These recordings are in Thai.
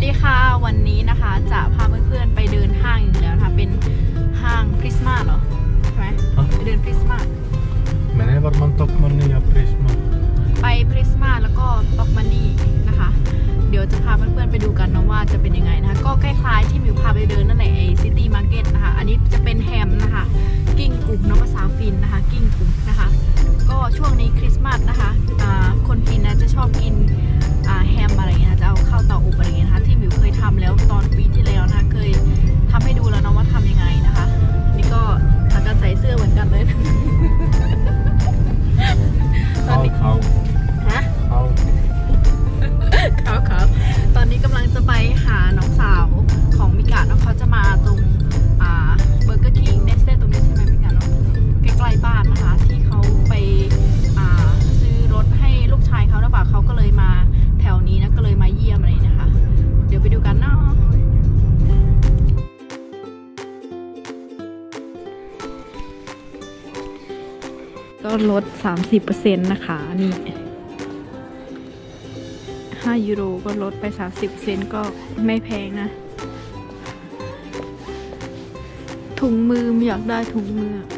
วัสดีค่ะ วันนี้นะคะจะพาเพื่อนๆไปเดินห้างอีกแล้วนะคะเป็นห้างพริสมาเหรอใช่ไหมฮะไปเดินพริสมา Men det var man top money ja Prisma. ไปพริสมาแล้วก็ต็อกมันนี่นะคะ เดี๋ยวจะพาเพื่อนๆไปดูกันนะว่าจะเป็นยังไงนะคะ ก็คล้ายๆที่มิวพาไปเดินนั่นแหละไอซิตี้มาร์เก็ตนะคะ อันนี้จะเป็นแฮมนะคะ กิ้งกุ่มเน้องภาษาฟินนะคะ กิ้งกุ่มนะคะ ก็ช่วงนี้คริสต์มาสนะคะอ่าคนฟินนะจะชอบ ก็ลด 30%นะคะ นี่ 5 ยูโรก็ลดไป 30เซนต์ก็ไม่แพงนะ ถุงมือมอยากได้ถุงมืออะ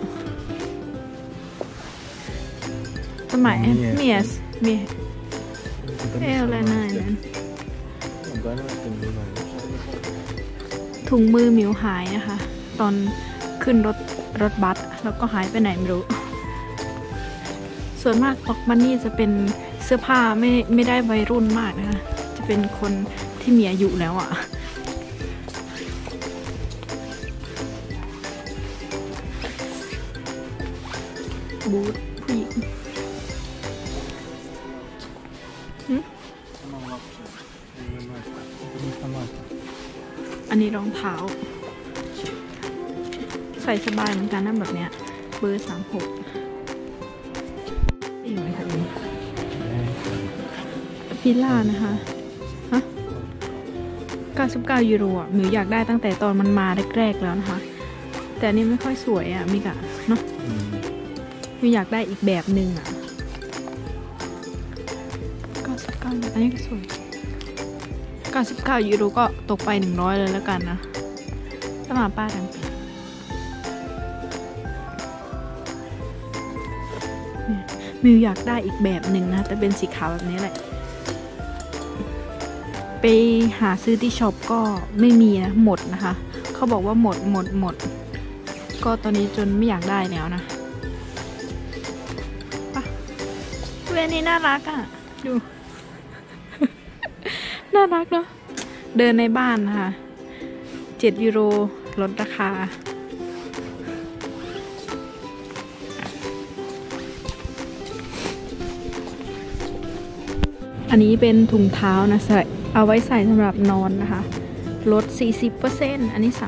สมัย Mies เมียสเมียเอลอะไรนายนั้นถุงมือหมิวหายนะคะ ตอนขึ้นรถรถบัสแล้วก็หายไปไหนไม่รู้ ส่วนมากพ็อกมันนี่จะเป็นเสื้อผ้าไม่ไม่ได้วัยรุ่นมากนะคะ จะเป็นคนที่มีอายุแล้วอะ่ะบูทผู้หญิงอันนี้รองเท้า ใส่สบายเหมือนกันนะแบบเนี้ย เบอร์สามหก Fila นะคะฮะ99ยูโรอะหมิวอยากได้ตั้งแต่ตอนมันมาแรกๆแล้วนะคะ แต่อันนี้ไม่ค่อยสวยอะมิกะเนาะมิวอยากได้อีกแบบหนึ่งอะ99อันนี้ก็สวย99ยูโรก็ตกไป 100 เลยแล้วกันนะถ้ามาป้าดังปีเนี่ยมิวอยากได้อีกแบบหนึ่งนะ แต่เป็นสีขาวแบบนี้แหละ ไปหาซื้อที่ช็อปก็ไม่มีนะหมดนะคะ เขาบอกว่าหมดหมดหมด ก็ตอนนี้จนไม่อยากได้แล้วนะไปะเวยนี้น่ารักอะ่ะ ดู น่ารักเนาะเดินในบ้านนะคะเจ็ดยูโรลดราคาอันนี้เป็นถุงเท้านะใส่ เอาไว้ใส่สำหรับนอนนะคะ ลด 40%อันนี้30 40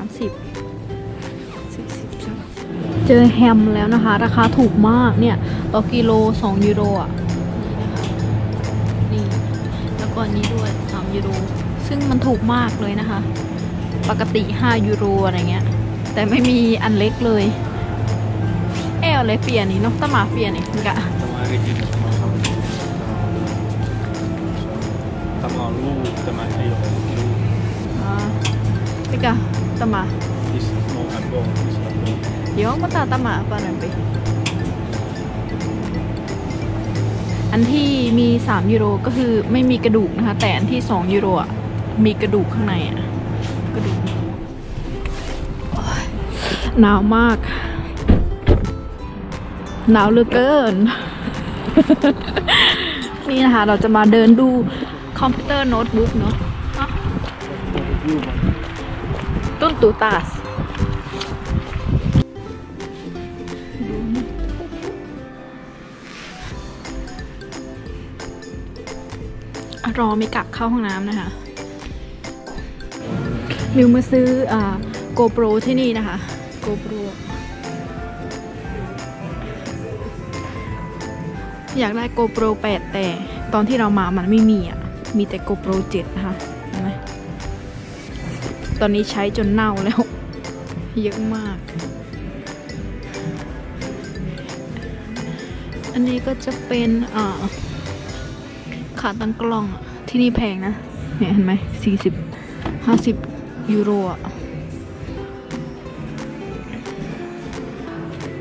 เจอแฮมแล้วนะคะ ราคาถูกมากเนี่ย ต่อกิโล 2 ยูโรอะ นี่ แล้วก็อันนี้ด้วย 3 ยูโร ซึ่งมันถูกมากเลยนะคะ ปกติ 5 ยูโรอะไรเงี้ย แต่ไม่มีอันเล็กเลยเอลเลยเปียนี่นกตะหมาเปียนนี่กะ วมาตาตะหมาปานันไปอันที่มี 3 ยูโรก็คือไม่มีกระดูกนะคะ แต่อันที่ 2 ยูโรอะมีกระดูกข้างในอะกระดูกหนาวมาก หนาวเหลือเกิน นี่นะคะเราจะมาเดินดู อมพิวเตอร์โน้ตบุ๊กเนาะต้นตูตาสรอไม่กลับเข้าห้องน้ำนะคะมิวมาซื้ออ่า GoPro ที่นี่นะคะ GoPro อยากได้ GoPro 8แต่ตอนที่เรามามันไม่มีอะ มีแต่ GoPro 7นะคะเห็นไหมตอนนี้ใช้จนเน่าแล้ว เยอะมาก อันนี้ก็จะเป็นอ่าขาตั้งกล้องที่นี่แพงนะ เนี่ยเห็นไหมสี่สิบห้าสิบยูโรอะ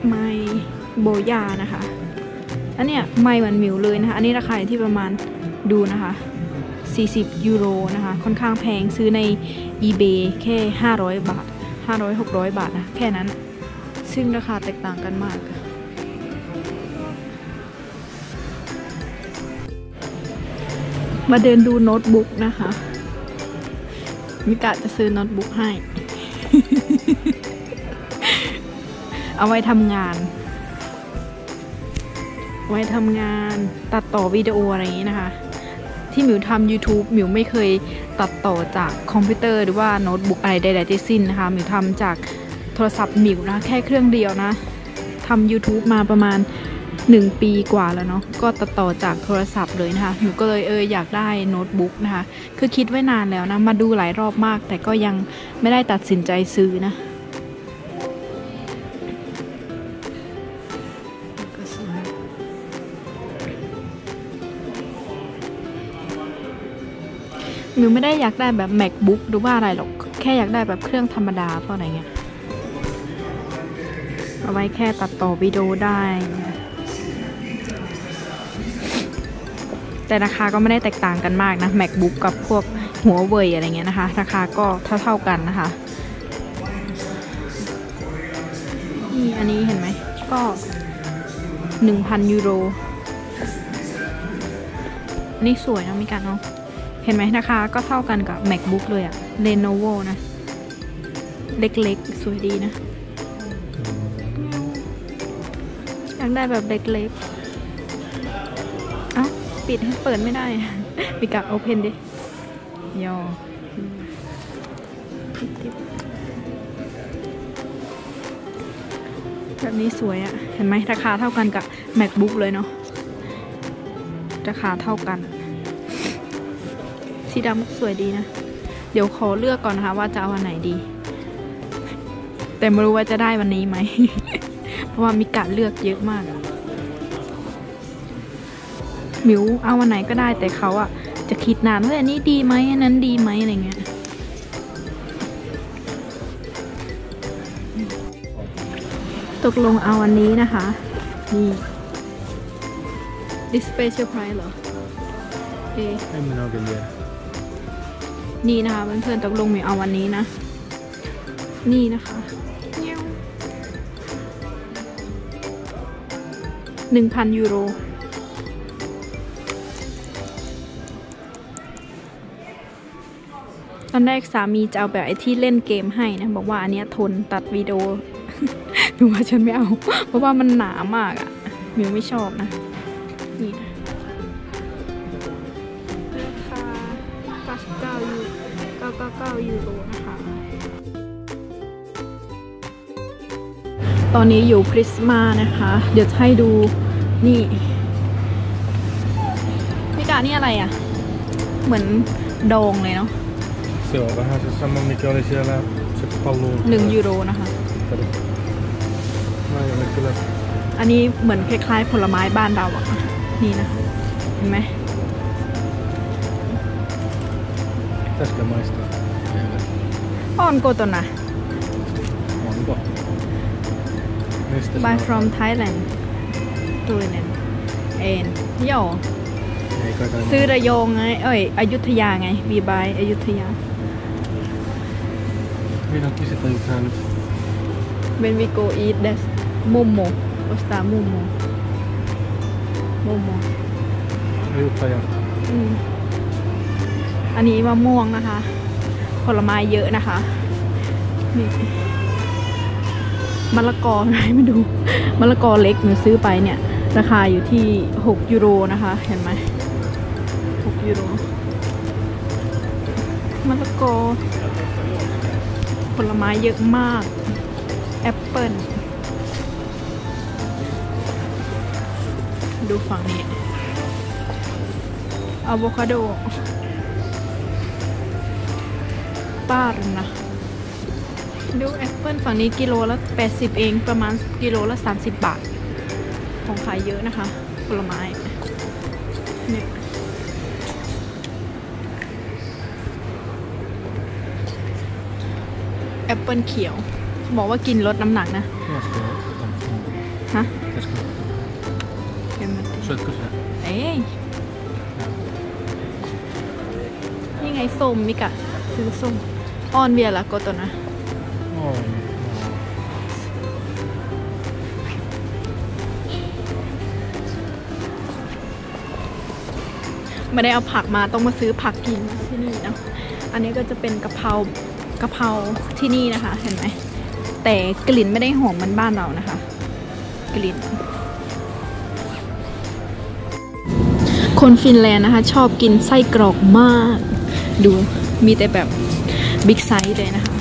ไมโบยานะคะ อันเนี้ยไม่เหมือนมิวเลยนะคะ อันนี้ราคาที่ประมาณดูนะคะ 40 ยูโรนะคะ ค่อนข้างแพงซื้อใน eBay แค่ 500 บาท 500 600 บาทนะ แค่นั้น ซึ่งราคาแตกต่างกันมากมาเดินดูโน้ตบุ๊กนะคะมิกะจะซื้อโน้ตบุ๊กให้ เอาไว้ทำงาน ไว้ทำงานตัดต่อวิดีโออะไรอย่างนี้นะคะ ที่หมิวทำ YouTube หมิวไม่เคยตัดต่อจากคอมพิวเตอร์หรือว่าโน้ตบุ๊กอะไรใดๆทั้งสิ้นนะคะหมิวทำจากโทรศัพท์หมิวนะแค่เครื่องเดียวนะทำ YouTube มาประมาณ 1 ปีกว่าแล้วเนาะก็ตัดต่อจากโทรศัพท์เลยนะคะหมิวก็เลยเอออยากได้โน้ตบุ๊กนะคะคือคิดไว้นานแล้วนะมาดูหลายรอบมาก แต่ก็ยังไม่ได้ตัดสินใจซื้อนะ มิวไม่ได้อยากได้แบบ macbook หรือว่าอะไรหรอก แค่อยากได้แบบเครื่องธรรมดาเพราะอะไรเงี้ยเอาไว้แค่ตัดต่อวิดีโอได้ แต่ราคาก็ไม่ได้แตกต่างกันมากนะ macbook กับพวกหัวเว่ยอะไรเงี้ยนะคะ ราคาก็เท่าๆกันนะคะนี่อันนี้เห็นไหม ก็ 1,000 ยูโร นี่สวยนะมิกันเนาะ เห็นไหมราคาก็เท่ากันกับ macbook เลยอะ lenovo นะ เล็กๆ สวยดีนะอยากได้แบบเล็กๆ เอ้า ปิดให้เปิดไม่ได้ปิดกับโอเพนดิยอแบบนี้สวยอะเห็นไหมราคาเท่ากันกับ macbook เลยเนาะราคาเท่ากัน สีดำสวยดีนะ เดี๋ยวขอเลือกก่อนนะคะว่าจะเอาอันไหนดี แต่ไม่รู้ว่าจะได้วันนี้ไหม เพราะว่ามีกะเลือกเยอะมากอะหมิวเอาวันไหนก็ได้แต่เขาอะจะคิดนานว่าอันนี้ดีไหมอันนั้นดีไหมอะไรเงี้ยตกลงเอาอันนี้นะคะนี่ this special price เหรอเอะให้มันเอากั นี่นะคะเพื่อนๆตกลงมิวเอาวันนี้นะ นี่นะคะหนึ่งพันยูโรตอนแรกสามีจะเอาแบบไอ้ที่เล่นเกมให้นะ บอกว่าอันเนี้ยทนตัดวิดีโอหนูว่าฉันไม่เอา เพราะว่ามันหนามากอะ่ะมิวไม่ชอบนะ นี่นะ ยูโรนะคะ ตอนนี้อยู่พริสมานะคะ เดี๋ยวจะให้ดูนี่พี่กานี่อะไรอะ่ะ เหมือนโดองเลยเนาะ Se on vähän se sama mikä oli siellä se paluu. หนึ่งยูโรนะคะ Mä ei ole kyllä อันนี้เหมือนคล้ายๆผลไม้บ้านเราอะนี่นะเห็นไหม Pitäisikö maistaa? Onko tona? Onko? Mistä Buy se on? from Thailand ตัวเนี่ยเอ็นโย Ei kai kai ซื้อระยองไง เอ้ย อยุธยาไงวีบายอยุธยา Minä sitä juthaa nyt. when we go eat that momo ostaa momo momo Jutta ja อืม อันนี้มะม่วงนะคะ ผลไม้เยอะนะคะนี่มะละกอไหนมาดูมะละกอเล็กหนูซื้อไปเนี่ย ราคาอยู่ที่ 6 ยูโรนะคะ เห็นไหม6ยูโรมะละกอ ผลไม้เยอะมาก แอปเปิลดูฝั่งนี้อะโวคาโด päärynä ดูแอปเปิลฝั่งนี้กิโลละ 80 เองประมาณกิโลละ 30 บาท ของขายเยอะนะคะผลไม้เนี่ยแอปเปิลเขียวเขาบอกว่ากินลดน้ำหนักนะ ฮะ Jag ska เห็นไหม Köttbullar. เอ้ยนี่ไงส้มมิกะซื้อส้ม ออนเบียร์ละกโตนะไม่ได้เอาผักมาต้องมาซื้อผักกินที่นี่นะอันนี้ก็จะเป็นกะเพรากะเพราที่นี่นะคะ เห็นไหม แต่กลิ่นไม่ได้หอมเหมือนบ้านเรานะคะ กลิ่น คนฟินแลนด์นะคะ ชอบกินไส้กรอกมาก ดูมีแต่แบบ big size เลยนะคะ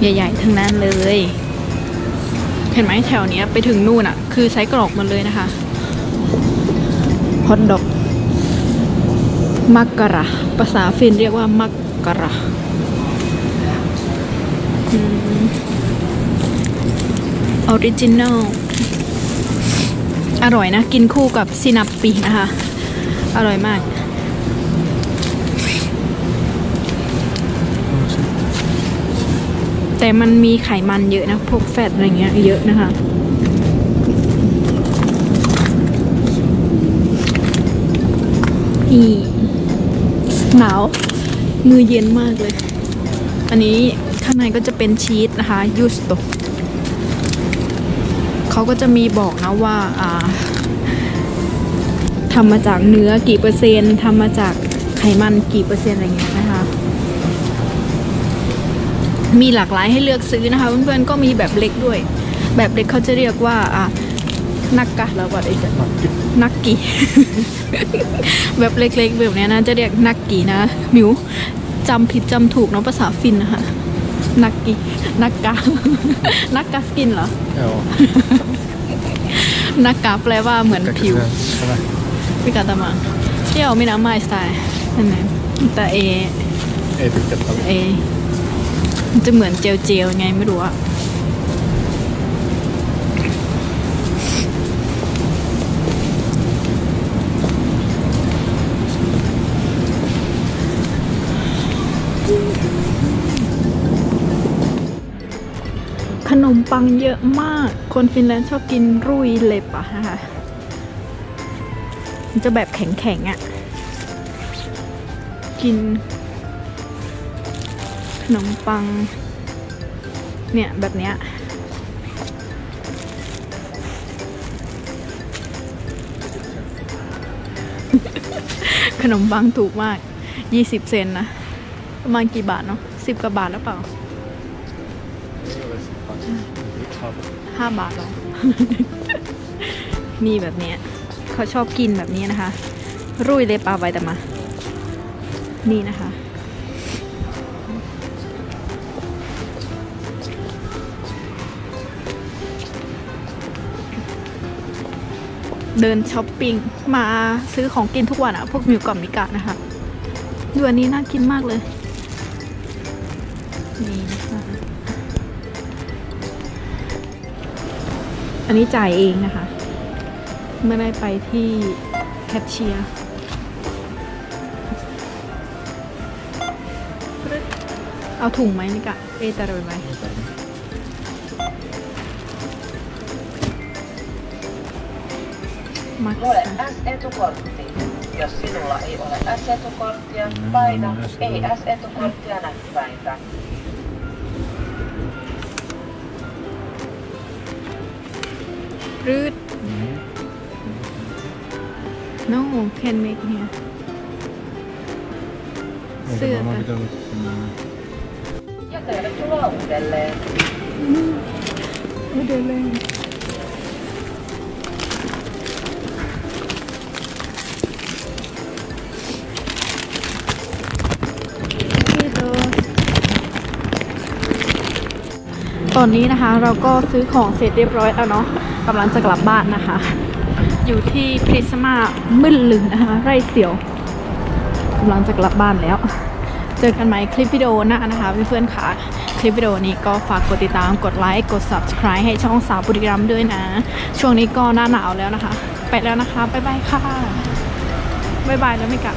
ใหญ่ๆทั้งนั้นเลย เห็นไหมแถวเนี้ยไปถึงนู่นอะ่ะ คือไส้กรอกหมดเลยนะคะฮอทดอกมักกะระภาษาฟินเรียกว่ามักกะระออริจินัลอร่อยนะ กินคู่กับซินัปปีนะคะ อร่อยมาก แต่มันมีไขมันเยอะนะ พวกแฟตอะไรเงี้ยเยอะนะคะ อีหนาว มือเย็นมากเลย อันนี้ข้างในก็จะเป็นชีสนะคะ ยูสโตเขาก็จะมีบอกนะว่าอ่าทำมาจากเนื้อกี่เปอร์เซ็นต์ทำมาจากไขมันกี่เปอร์เซ็นต์อะไรเงี้ยนะคะ มีหลากหลายให้เลือกซื้อนะคะเพื่อนๆก็มีแบบเล็กด้วย แบบเล็กเขาจะเรียกว่าอ่านักกะแล้วก็ไอ้จะนักกี่แบบเล็กๆแบบเนี้ยนะจะเรียกนักกี่นะหมิวจำผิดจำถูกเนาะภาษาฟินนะคะนักกี่นักกานักกาสกินเหรอ Ja. นักกาแปลว่าเหมือนผิว Sådär. พิกาตามาเที่ยวมีน้ำไม้สไตล์นั่นเองแต่เอ Är det detta? เอมัน จะเหมือนเจลเจลๆไงไม่รู้อะขนมปังเยอะมาก คนฟินแลนด์ชอบกินรุยเล็บอะนะคะมันจะแบบแข็งๆอะกิน ขนมปัง เนี่ย แบบเนี้ยขนมปังถูกมาก 20 เซนนะ ประมาณกี่บาทเนาะสิบกว่าบาทแล้วเปล่าห้าบาทหรอ มีแบบเนี้ยเขาชอบกินแบบนี้นะคะ รุ่ยเลยปลาไวแต่มา นี่นะคะ เดินช้อปปิ้งมาซื้อของกินทุกวันอะพวกมิวกับมิกะนะคะดูอันนี้น่ากินมากเลย นี่นะคะอันนี้จ่ายเองนะคะ ไม่ได้ไปที่แคชเชียร์เอาถุงไหมมิกะเอตาเลยไหม มัก Lue S-etukortti. Jos sinulla ei ole S-etukorttia, paina ei S-etukorttia näppäintä. รืด no can make here Syöpä. Syöpä. Ja tervetuloa uudelleen. Edelleen. Kiitos. ตอนนี้นะคะเราก็ซื้อของเสร็จเรียบร้อยแล้วเนาะกำลังจะกลับบ้านนะคะ อยู่ที่พริสมามึนลึงนะคะ ไร่เสียวกำลังจะกลับบ้านแล้ว เจอกันไหมคลิปวิดีโอหน้านะคะเพื่อนๆค่ะ คลิปวิดีโอนี้ก็ฝากกดติดตามกดไลค์กด subscribe ให้ช่องสาวบุรีรัมย์ด้วยนะ ช่วงนี้ก็หน้าหนาวแล้วนะคะ ไปแล้วนะคะบ๊ายบายค่ะบ๊ายบายแล้วไม่กลับ